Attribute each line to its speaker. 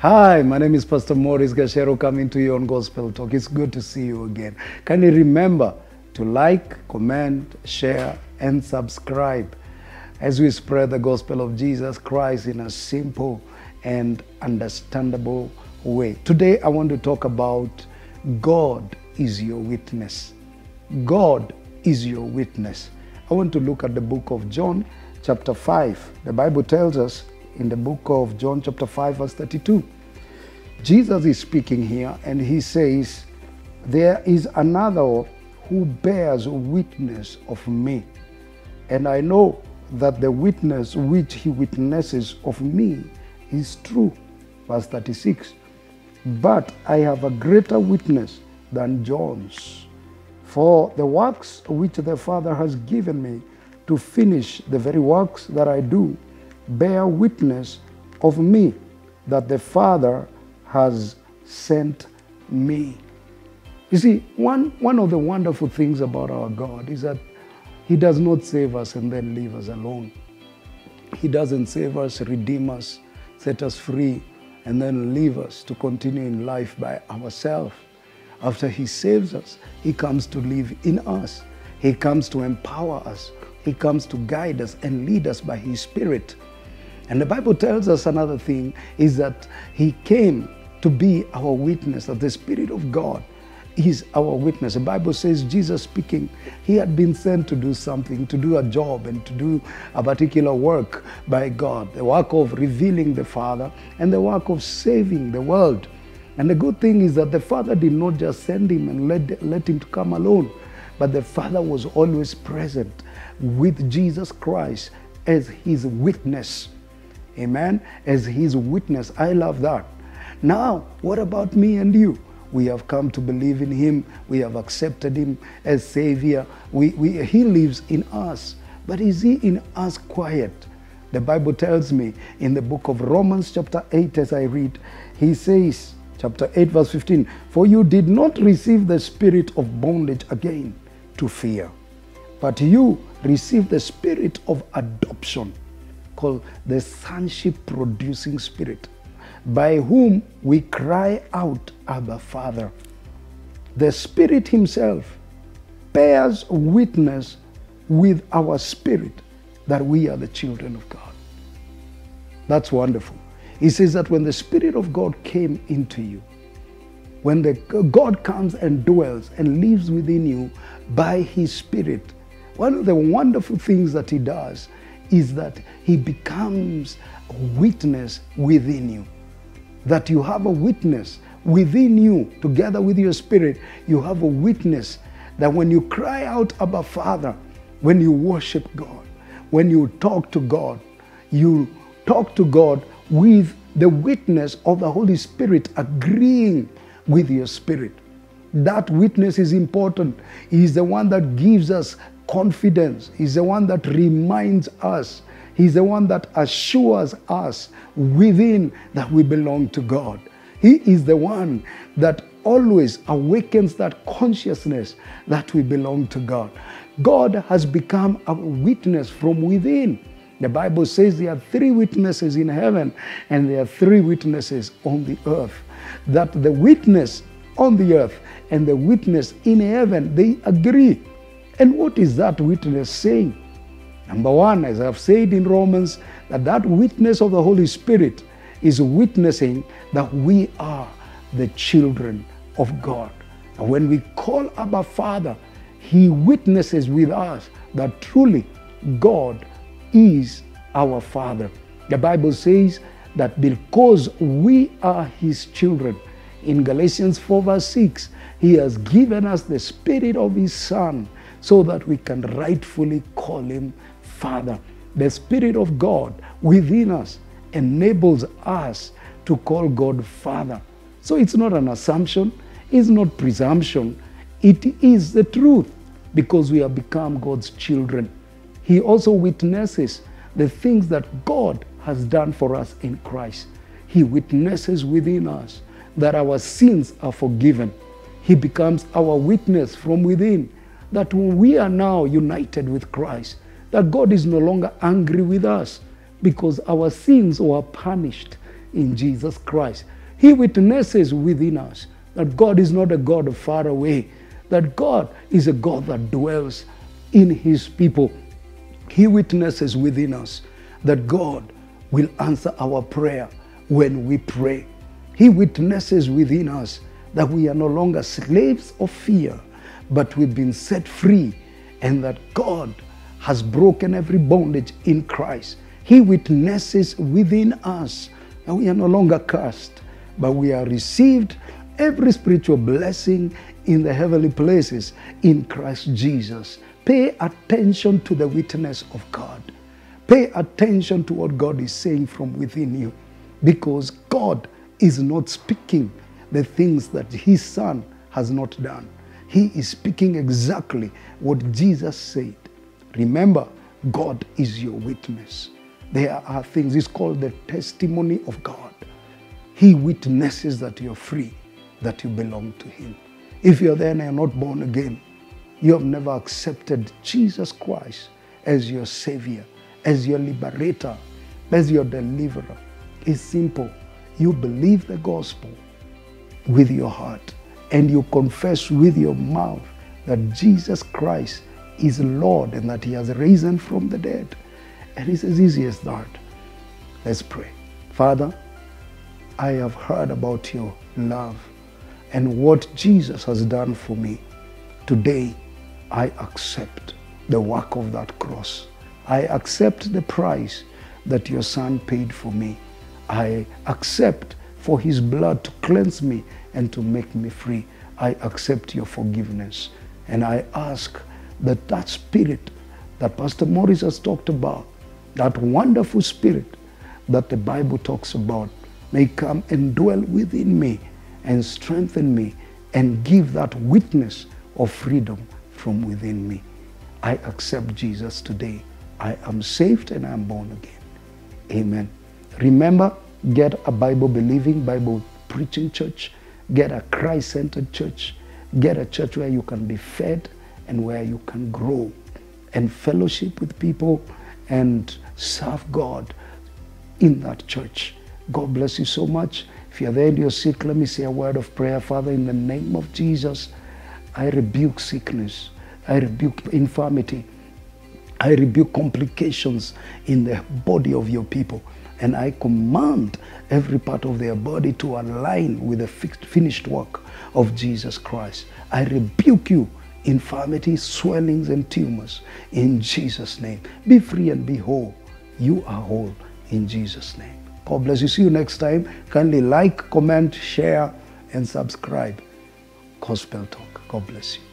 Speaker 1: Hi, my name is Pastor Morris Gacheru coming to you on Gospel Talk. It's good to see you again. Can you remember to like, comment, share, and subscribe as we spread the gospel of Jesus Christ in a simple and understandable way? Today, I want to talk about God is your witness. God is your witness. I want to look at the book of John, chapter 5. The Bible tells us in the book of John, chapter 5, verse 32. Jesus is speaking here and he says, There is another who bears witness of me. And I know that the witness which he witnesses of me is true. Verse 36. But I have a greater witness than John's. For the works which the Father has given me to finish the very works that I do bear witness of me that the Father has sent me. You see, one, one of the wonderful things about our God is that He does not save us and then leave us alone. He doesn't save us, redeem us, set us free, and then leave us to continue in life by ourselves. After He saves us, He comes to live in us. He comes to empower us. He comes to guide us and lead us by His Spirit. And the Bible tells us another thing is that He came to be our witness, that the Spirit of God is our witness. The Bible says, Jesus speaking, he had been sent to do something, to do a job, and to do a particular work by God the work of revealing the Father and the work of saving the world. And the good thing is that the Father did not just send him and let, let him to come alone, but the Father was always present with Jesus Christ as his witness. Amen. As his witness. I love that. Now, what about me and you? We have come to believe in him. We have accepted him as Savior. We, we, he lives in us. But is he in us quiet? The Bible tells me in the book of Romans, chapter 8, as I read, he says, chapter 8, verse 15, For you did not receive the spirit of bondage again to fear, but you received the spirit of adoption, called the sonship producing spirit by whom we cry out, Abba, Father. The Spirit Himself bears witness with our spirit that we are the children of God. That's wonderful. He says that when the Spirit of God came into you, when the God comes and dwells and lives within you by His Spirit, one of the wonderful things that He does is that He becomes a witness within you that you have a witness within you, together with your spirit, you have a witness that when you cry out, Abba Father, when you worship God, when you talk to God, you talk to God with the witness of the Holy Spirit agreeing with your spirit. That witness is important. He's the one that gives us confidence, He's the one that reminds us He's the one that assures us within that we belong to God. He is the one that always awakens that consciousness that we belong to God. God has become a witness from within. The Bible says there are three witnesses in heaven and there are three witnesses on the earth. That the witness on the earth and the witness in heaven, they agree. And what is that witness saying? Number one, as I've said in Romans, that that witness of the Holy Spirit is witnessing that we are the children of God. And when we call Abba Father, He witnesses with us that truly God is our Father. The Bible says that because we are His children, in Galatians 4, verse 6, He has given us the Spirit of His Son so that we can rightfully call Him Father. The Spirit of God within us enables us to call God Father. So it's not an assumption, it's not presumption, it is the truth because we have become God's children. He also witnesses the things that God has done for us in Christ. He witnesses within us that our sins are forgiven. He becomes our witness from within that we are now united with Christ, that God is no longer angry with us because our sins were punished in Jesus Christ. He witnesses within us that God is not a God far away, that God is a God that dwells in His people. He witnesses within us that God will answer our prayer when we pray. He witnesses within us that we are no longer slaves of fear, but we've been set free, and that God has broken every bondage in Christ. He witnesses within us that we are no longer cursed, but we are received every spiritual blessing in the heavenly places in Christ Jesus. Pay attention to the witness of God. Pay attention to what God is saying from within you because God is not speaking the things that His Son has not done. He is speaking exactly what Jesus said. Remember, God is your witness. There are things, it's called the testimony of God. He witnesses that you're free, that you belong to Him. If you're there and you're not born again, you have never accepted Jesus Christ as your Savior, as your liberator, as your deliverer. It's simple. You believe the gospel with your heart and you confess with your mouth that Jesus Christ is Lord and that He has risen from the dead. And it's as easy as that. Let's pray. Father, I have heard about your love and what Jesus has done for me. Today, I accept the work of that cross. I accept the price that your Son paid for me. I accept for his blood to cleanse me and to make me free. I accept your forgiveness. And I ask that that spirit that Pastor Morris has talked about, that wonderful spirit that the Bible talks about, may come and dwell within me and strengthen me and give that witness of freedom from within me. I accept Jesus today. I am saved and I am born again. Amen. Remember, get a Bible believing, Bible preaching church, get a Christ centered church, get a church where you can be fed and where you can grow and fellowship with people and serve God in that church. God bless you so much. If you're there and you're sick, let me say a word of prayer. Father, in the name of Jesus, I rebuke sickness, I rebuke infirmity, I rebuke complications in the body of your people. And I command every part of their body to align with the finished work of Jesus Christ. I rebuke you, infirmity, swellings, and tumors in Jesus' name. Be free and be whole. You are whole in Jesus' name. God bless you. See you next time. Kindly like, comment, share, and subscribe. Gospel Talk. God bless you.